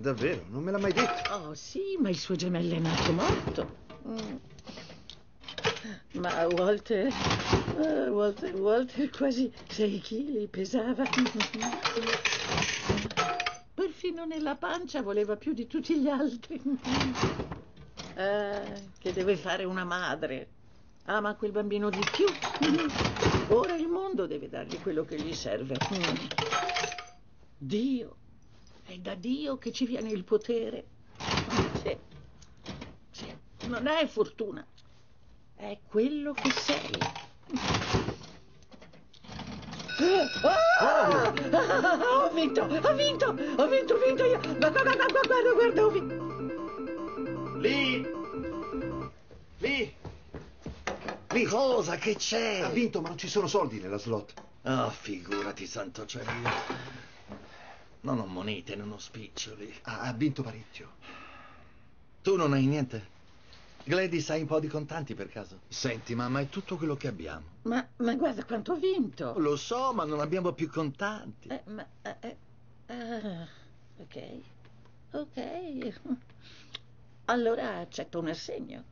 Davvero? Non me l'ha mai detto. Oh sì, ma il suo gemello è nato morto. Mm. Ma Walter, eh, Walter, Walter quasi sei chili pesava. Perfino nella pancia voleva più di tutti gli altri. Eh, che deve fare una madre. Ama quel bambino di più. Ora il mondo deve dargli quello che gli serve. Dio. È da Dio che ci viene il potere. Sì. Sì. Non è fortuna. È quello che sei. Ah! Ho vinto, ho vinto, ho vinto, ho vinto io. Guarda, guarda, guarda, guarda, ho vinto. Lì! Lì! Lì! Cosa che c'è? Ha vinto, ma non ci sono soldi nella slot. Ah, figurati, santo cielo. Non ho monete, non ho spiccioli. Ha, ha vinto parecchio. Tu non hai niente? Gladys, hai un po' di contanti per caso? Senti, mamma, è tutto quello che abbiamo. Ma, ma guarda quanto ho vinto. Lo so, ma non abbiamo più contanti. Eh, ma, eh, eh, ah, ok, ok. Allora accetto un assegno.